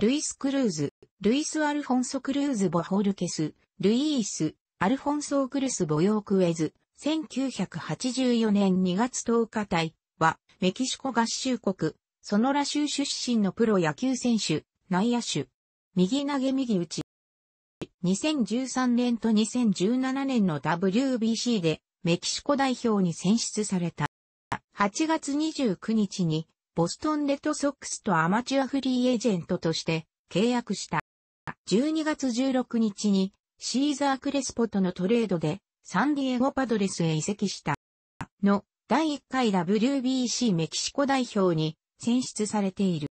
ルイス・クルーズ、ルイス・アルフォンソ・クルーズ・ボホルケス、ルイース、アルフォンソ・クルス・ボヨークウェズ、1984年2月10日隊は、メキシコ合衆国、ソノラ州出身のプロ野球選手、内野手。右投げ右打ち。2013年と2017年の WBC でメキシコ代表に選出された。8月29日にボストンレッドソックスとアマチュアフリーエージェントとして契約した。12月16日にシーザークレスポとのトレードでサンディエゴパドレスへ移籍した。の第1回 WBC メキシコ代表に選出されている。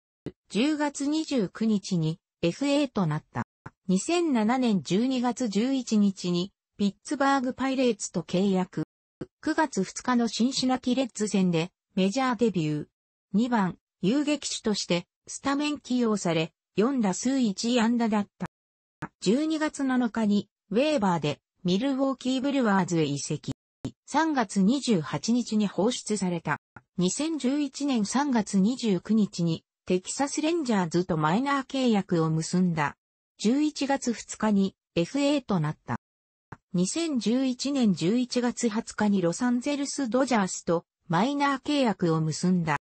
10月29日に FA となった。2007年12月11日にピッツバーグパイレーツと契約。9月2日のシンシナティレッツ戦でメジャーデビュー。2番、遊撃手としてスタメン起用され、4打数1安打だった。12月7日にウェーバーでミルウォーキーブルワーズへ移籍。3月28日に放出された。2011年3月29日にテキサスレンジャーズとマイナー契約を結んだ。11月2日に FA となった。2011年11月20日にロサンゼルスドジャースとマイナー契約を結んだ。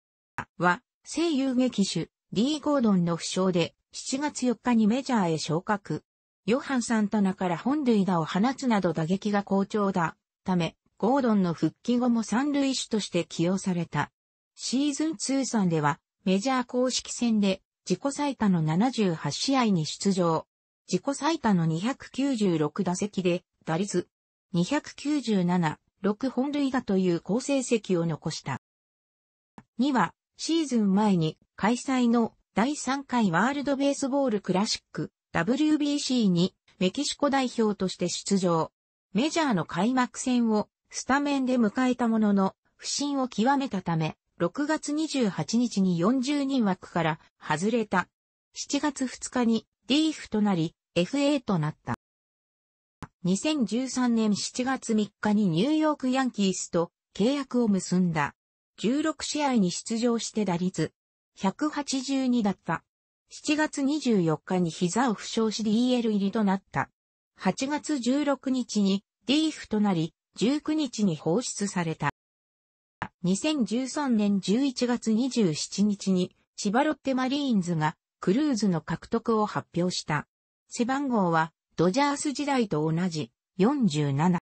は、声優劇手、リー・ゴードンの負傷で、7月4日にメジャーへ昇格。ヨハン・サンタナから本塁打を放つなど打撃が好調だ。ため、ゴードンの復帰後も三塁手として起用された。シーズン通算では、メジャー公式戦で自己最多の78試合に出場。自己最多の296打席で、打率297、6本塁打という好成績を残した。2は、シーズン前に開催の第3回ワールドベースボールクラシック WBC にメキシコ代表として出場。メジャーの開幕戦をスタメンで迎えたものの不振を極めたため、6月28日に40人枠から外れた。7月2日に DF となり FA となった。2013年7月3日にニューヨークヤンキースと契約を結んだ。16試合に出場して打率182だった。7月24日に膝を負傷し DL 入りとなった。8月16日に DF となり、19日に放出された。2013年11月27日に千葉ロッテマリーンズがクルーズの獲得を発表した。背番号はドジャース時代と同じ47。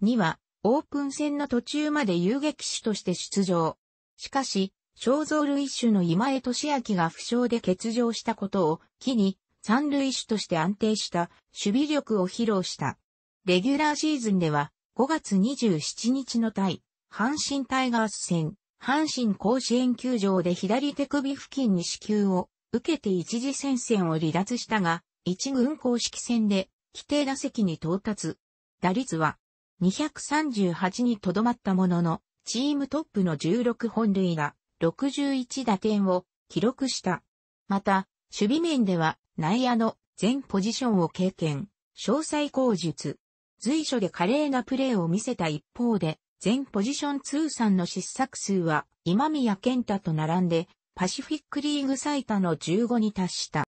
にはオープン戦の途中まで遊撃手として出場。しかし、小僧類手の今江俊明が負傷で欠場したことを機に、三塁手として安定した守備力を披露した。レギュラーシーズンでは5月27日の対阪神タイガース戦、阪神甲子園球場で左手首付近に支給を受けて一時戦線を離脱したが、一軍公式戦で規定打席に到達。打率は238にとどまったものの、チームトップの16本塁打、61打点を記録した。また、守備面では内野の全ポジションを経験、詳細口述、随所で華麗なプレーを見せた一方で、全ポジション通算の失策数は今宮健太と並んでパシフィックリーグ最多の15に達した。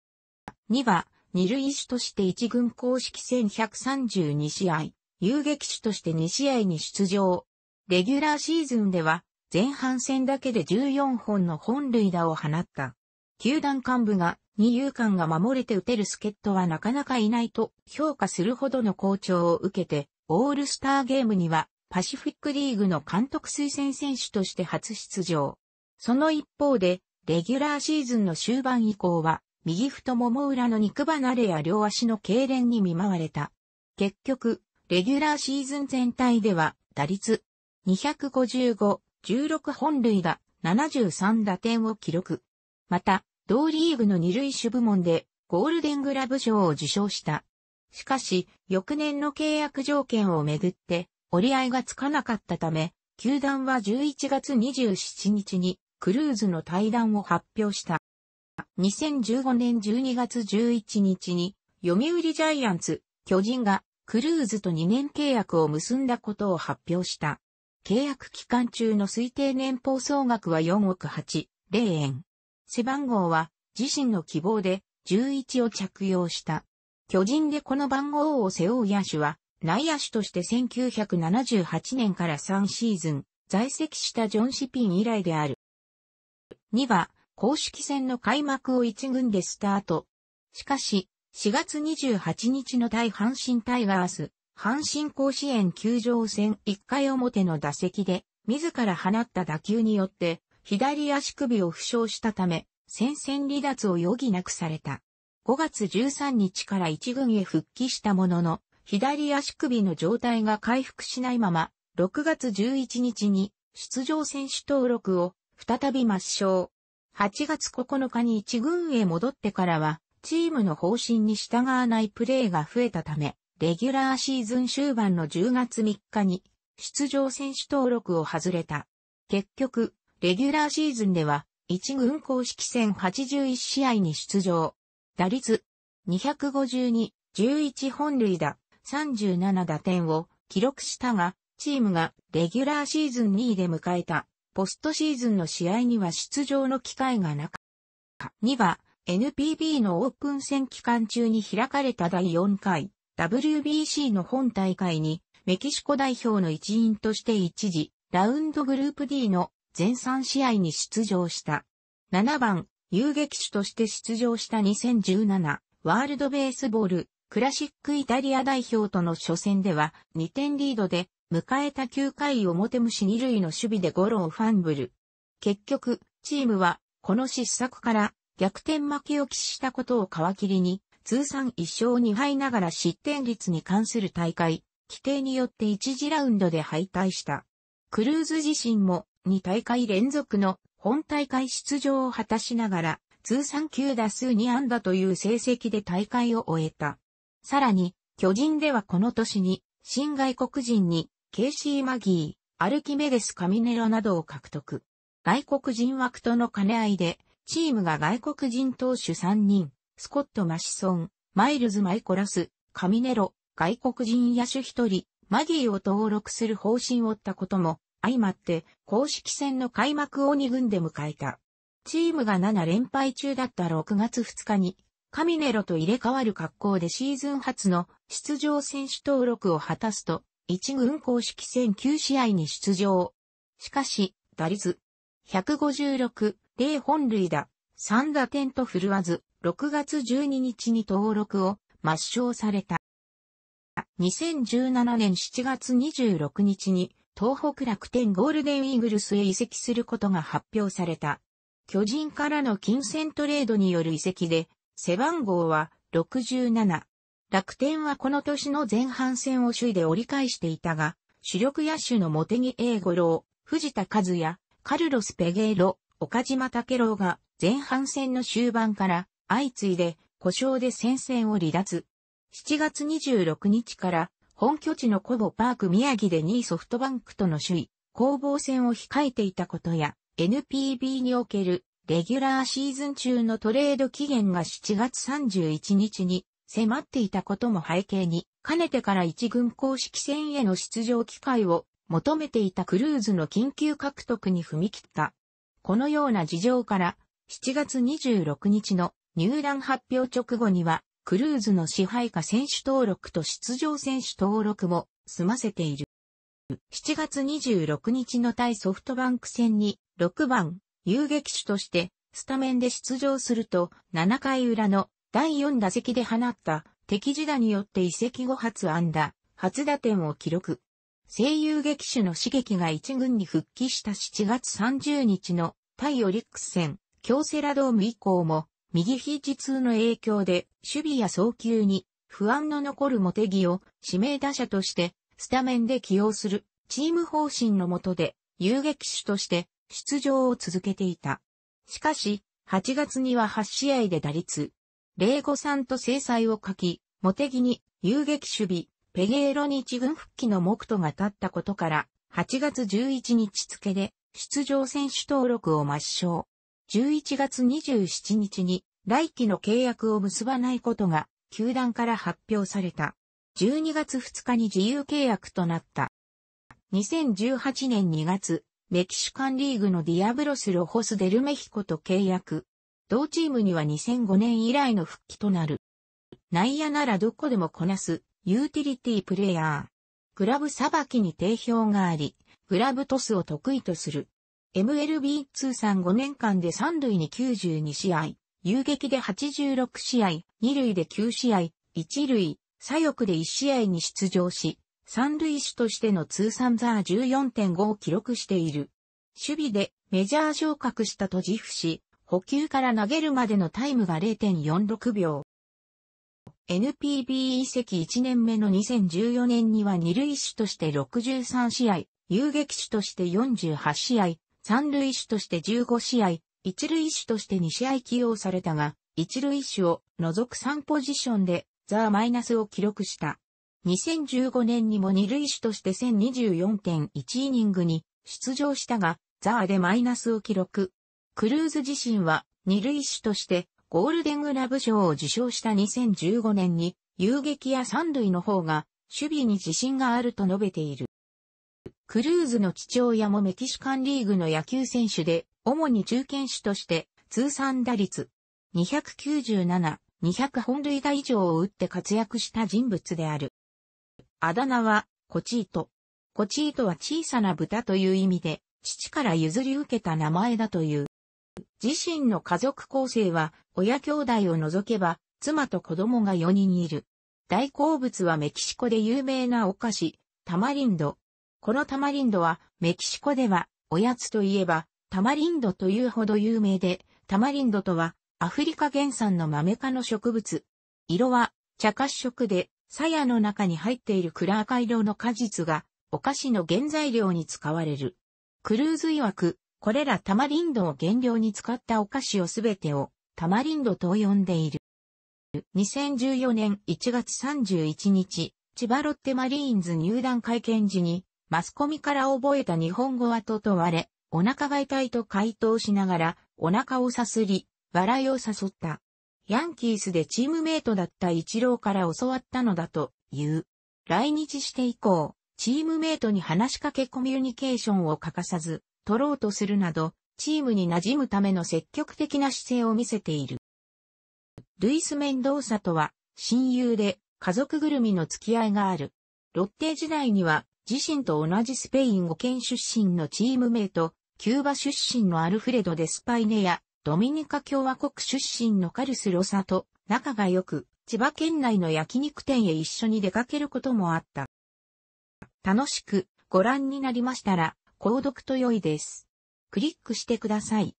2は、二塁手として一軍公式戦132試合、遊撃手として2試合に出場。レギュラーシーズンでは前半戦だけで14本の本塁打を放った。球団幹部が二遊間が守れて打てる助っ人はなかなかいないと評価するほどの好調を受けて、オールスターゲームにはパシフィックリーグの監督推薦選手として初出場。その一方で、レギュラーシーズンの終盤以降は、右太もも裏の肉離れや両足の痙攣に見舞われた。結局、レギュラーシーズン全体では打率255、16本塁打、73打点を記録。また、同リーグの二塁手部門でゴールデングラブ賞を受賞した。しかし、翌年の契約条件をめぐって折り合いがつかなかったため、球団は11月27日にクルーズの対談を発表した。2015年12月11日に読売ジャイアンツ、巨人がクルーズと2年契約を結んだことを発表した。契約期間中の推定年俸総額は4億8、0円。背番号は自身の希望で11を着用した。巨人でこの番号を背負う野手は、内野手として1978年から3シーズン在籍したジョン・シピン以来である。2は、公式戦の開幕を1軍でスタート。しかし、4月28日の対阪神タイガース、阪神甲子園球場戦1回表の打席で、自ら放った打球によって、左足首を負傷したため、戦線離脱を余儀なくされた。5月13日から1軍へ復帰したものの、左足首の状態が回復しないまま、6月11日に出場選手登録を再び抹消。8月9日に1軍へ戻ってからは、チームの方針に従わないプレーが増えたため、レギュラーシーズン終盤の10月3日に出場選手登録を外れた。結局、レギュラーシーズンでは、1軍公式戦81試合に出場。打率252、11本塁打、37打点を記録したが、チームがレギュラーシーズン2位で迎えたポストシーズンの試合には出場の機会がなかった。2は NPB のオープン戦期間中に開かれた第4回 WBC の本大会にメキシコ代表の一員として一時ラウンドグループ D の全3試合に出場した。7番遊撃手として出場した2017ワールドベースボールクラシックイタリア代表との初戦では2点リードで迎えた9回表虫二塁の守備でゴロをファンブル。結局、チームは、この失策から逆転負けを喫したことを皮切りに、通算1勝2敗ながら失点率に関する大会、規定によって1次ラウンドで敗退した。クルーズ自身も2大会連続の本大会出場を果たしながら、通算9打数2安打という成績で大会を終えた。さらに、巨人ではこの年に、新外国人にケイシー・マギー、アルキメデス・カミネロなどを獲得。外国人枠との兼ね合いで、チームが外国人投手3人、スコット・マシソン、マイルズ・マイコラス、カミネロ、外国人野手1人、マギーを登録する方針を負ったことも、相まって公式戦の開幕を2軍で迎えた。チームが7連敗中だった6月2日に、カミネロと入れ替わる格好でシーズン初の出場選手登録を果たすと、一軍公式戦9試合に出場。しかし、打率156、0本塁打、3打点と振るわず、6月12日に登録を抹消された。2017年7月26日に東北楽天ゴールデンイーグルスへ移籍することが発表された。巨人からの金銭トレードによる移籍で、背番号は67。楽天はこの年の前半戦を首位で折り返していたが、主力野手のモテギ英五郎、藤田和也、カルロス・ペゲーロ、岡島武郎が前半戦の終盤から相次いで故障で戦線を離脱。7月26日から本拠地のコボパーク宮城で2位ソフトバンクとの首位攻防戦を控えていたことや NPB におけるレギュラーシーズン中のトレード期限が7月31日に迫っていたことも背景に、かねてから一軍公式戦への出場機会を求めていたクルーズの緊急獲得に踏み切った。このような事情から、7月26日の入団発表直後には、クルーズの支配下選手登録と出場選手登録も済ませている。7月26日の対ソフトバンク戦に6番遊撃手としてスタメンで出場すると7回裏の第4打席で放った敵地打によって移籍後初安打、初打点を記録。声優劇手の刺激が一軍に復帰した7月30日の対オリックス戦、京セラドーム以降も、右肘痛の影響で守備や送球に不安の残るモテギを指名打者としてスタメンで起用するチーム方針の下で遊撃手として出場を続けていた。しかし、8月には8試合で打率レイゴさんと制裁を書き、モテギに遊撃守備、ペゲーロに一軍復帰の目途が立ったことから、8月11日付で出場選手登録を抹消。11月27日に来季の契約を結ばないことが球団から発表された。12月2日に自由契約となった。2018年2月、メキシカンリーグのディアブロス・ロホス・デルメヒコと契約。同チームには2005年以来の復帰となる。内野ならどこでもこなす、ユーティリティプレイヤー。グラブさばきに定評があり、グラブトスを得意とする。MLB 通算5年間で3塁に92試合、遊撃で86試合、2塁で9試合、1塁、左翼で1試合に出場し、三塁手としての通算ザー14.5を記録している。守備でメジャー昇格したと自負し、補給から投げるまでのタイムが0.46秒。NPB 移籍1年目の2014年には二塁手として63試合、遊撃手として48試合、三塁手として15試合、一塁手として2試合起用されたが、一塁手を除く3ポジションでザーマイナスを記録した。2015年にも二塁手として1024.1イニングに出場したが、ザーでマイナスを記録。クルーズ自身は二塁手としてゴールデングラブ賞を受賞した2015年に遊撃や三塁の方が守備に自信があると述べている。クルーズの父親もメキシカンリーグの野球選手で、主に中堅手として通算打率297、200本塁打以上を打って活躍した人物である。あだ名はコチート。コチートは小さな豚という意味で、父から譲り受けた名前だという。自身の家族構成は、親兄弟を除けば、妻と子供が4人いる。大好物はメキシコで有名なお菓子、タマリンド。このタマリンドは、メキシコでは、おやつといえば、タマリンドというほど有名で、タマリンドとは、アフリカ原産のマメ科の植物。色は、茶褐色で、鞘の中に入っている暗赤色の果実が、お菓子の原材料に使われる。クルーズ曰く、これらタマリンドを原料に使ったお菓子をすべてをタマリンドと呼んでいる。2014年1月31日、千葉ロッテマリーンズ入団会見時に、マスコミから覚えた日本語はと問われ、お腹が痛いと回答しながら、お腹をさすり、笑いを誘った。ヤンキースでチームメイトだったイチローから教わったのだという。来日して以降、チームメイトに話しかけコミュニケーションを欠かさず、取ろうとするなど、チームに馴染むための積極的な姿勢を見せている。ルイス・メンドーサとは、親友で家族ぐるみの付き合いがある。ロッテ時代には、自身と同じスペイン語圏出身のチームメイト、キューバ出身のアルフレド・デスパイネや、ドミニカ共和国出身のカルス・ロサと仲が良く、千葉県内の焼肉店へ一緒に出かけることもあった。楽しくご覧になりましたら、購読と良いです。クリックしてください。